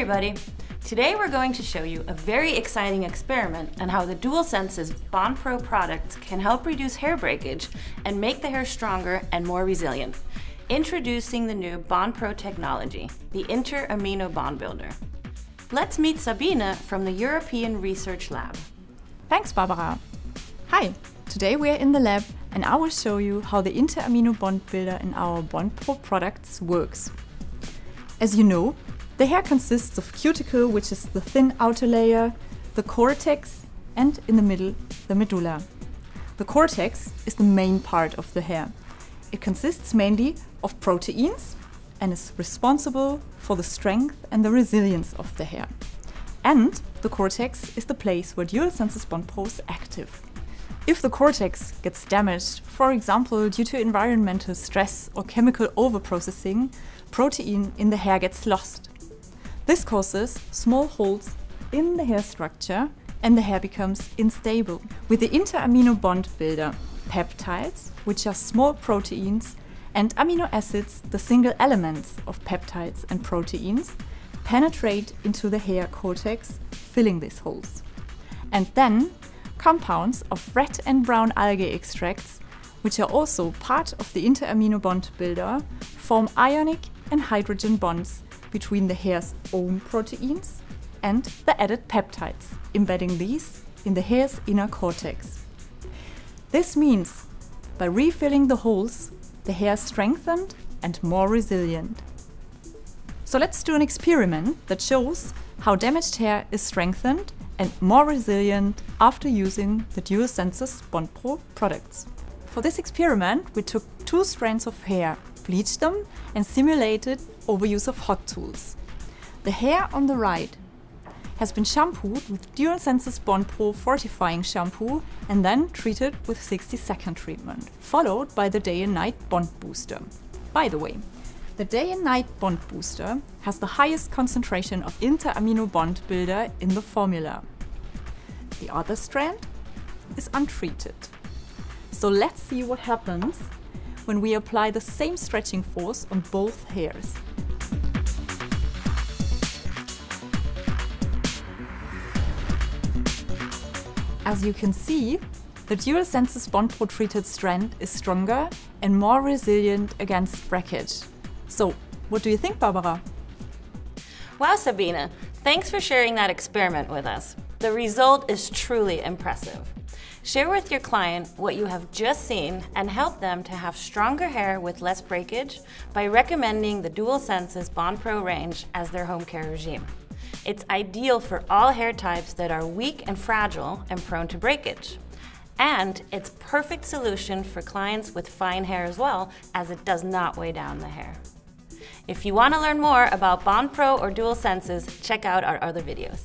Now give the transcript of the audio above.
everybody! Today we're going to show you a very exciting experiment on how the Dualsenses Bond Pro products can help reduce hair breakage and make the hair stronger and more resilient. Introducing the new Bond Pro technology, the Inter-Amino Bond Builder. Let's meet Sabina from the European Research Lab. Thanks, Barbara. Hi, today we are in the lab and I will show you how the Inter-Amino Bond Builder in our Bond Pro products works. As you know, the hair consists of cuticle, which is the thin outer layer, the cortex, and in the middle, the medulla. The cortex is the main part of the hair. It consists mainly of proteins and is responsible for the strength and the resilience of the hair. And the cortex is the place where Dualsenses Bond Pro is active. If the cortex gets damaged, for example due to environmental stress or chemical overprocessing, protein in the hair gets lost this causes small holes in the hair structure and the hair becomes unstable. With the inter-amino bond builder, peptides, which are small proteins, and amino acids, the single elements of peptides and proteins, penetrate into the hair cortex, filling these holes. And then compounds of red and brown algae extracts, which are also part of the inter-amino bond builder, form ionic and hydrogen bonds between the hair's own proteins and the added peptides, embedding these in the hair's inner cortex. This means by refilling the holes, the hair strengthened and more resilient. So let's do an experiment that shows how damaged hair is strengthened and more resilient after using the Dualsenses Bond Pro products. For this experiment, we took two strands of hair bleached them and simulated overuse of hot tools. The hair on the right has been shampooed with Dualsenses Bond Pro fortifying shampoo and then treated with 60 second treatment, followed by the day and night bond booster. By the way, the day and night bond booster has the highest concentration of inter-amino bond builder in the formula. The other strand is untreated. So let's see what happens when we apply the same stretching force on both hairs. As you can see, the Dualsenses Bond Pro treated strand is stronger and more resilient against breakage. So, what do you think, Barbara? Wow, Sabina, thanks for sharing that experiment with us. The result is truly impressive. Share with your client what you have just seen and help them to have stronger hair with less breakage by recommending the Dualsenses Bond Pro range as their home care regime. It's ideal for all hair types that are weak and fragile and prone to breakage. And it's perfect solution for clients with fine hair as well, as it does not weigh down the hair. If you want to learn more about Bond Pro or Dualsenses, check out our other videos.